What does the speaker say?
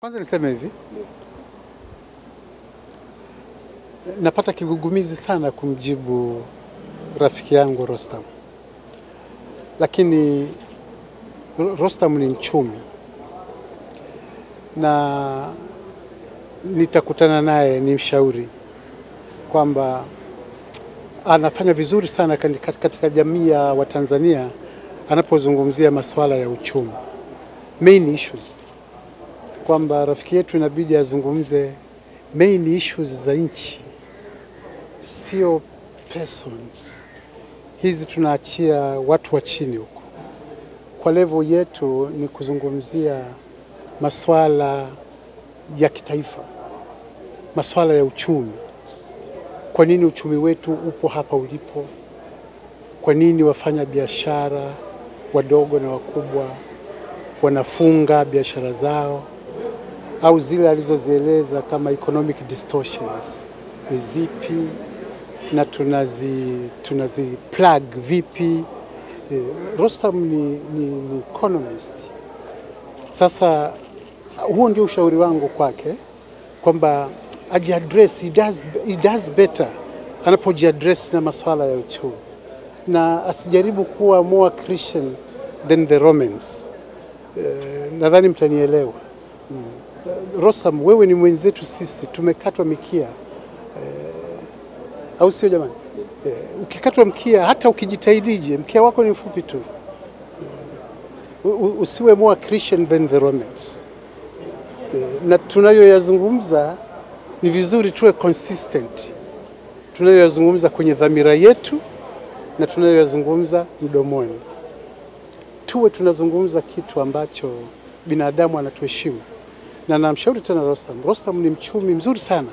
Kwanza niseme hivi, napata kigugumizi sana kumjibu rafiki yangu Rostam, lakini Rostam ni mchumi. Na nitakutana naye ni mshauri kwamba anafanya vizuri sana katika jamii ya Watanzania anapozungumzia masuala ya uchumi, main issues kwamba rafiki yetu inabidi azungumze main issues za nchi, sio persons. Hizi tunaachia watu wa chini huko. Kwa level yetu ni kuzungumzia masuala ya kitaifa, masuala ya uchumi. Kwa nini uchumi wetu upo hapa ulipo? Kwa nini wafanya biashara wadogo na wakubwa wanafunga biashara zao au zile alizozieleza kama economic distortions ni zipi na tunazi, tunazi plug vipi? Eh, Rostam ni, ni, ni economist. Sasa huo ndio ushauri wangu kwake kwamba ajiaddress, he does, he does better anapojiaddress na masuala ya uchumi na asijaribu kuwa more Christian than the Romans. Eh, nadhani mtanielewa. Mm. Rostam, wewe ni mwenzetu sisi, tumekatwa mikia eh, au sio jamani? Eh, ukikatwa mkia, hata ukijitahidije, mkia wako ni mfupi tu. Eh, usiwe more Christian than the Romans. Eh, na tunayoyazungumza ni vizuri tuwe consistent, tunayoyazungumza kwenye dhamira yetu na tunayoyazungumza mdomoni, tuwe tunazungumza kitu ambacho binadamu anatuheshimu na namshauri tena Rostam. Rostam ni mchumi mzuri sana.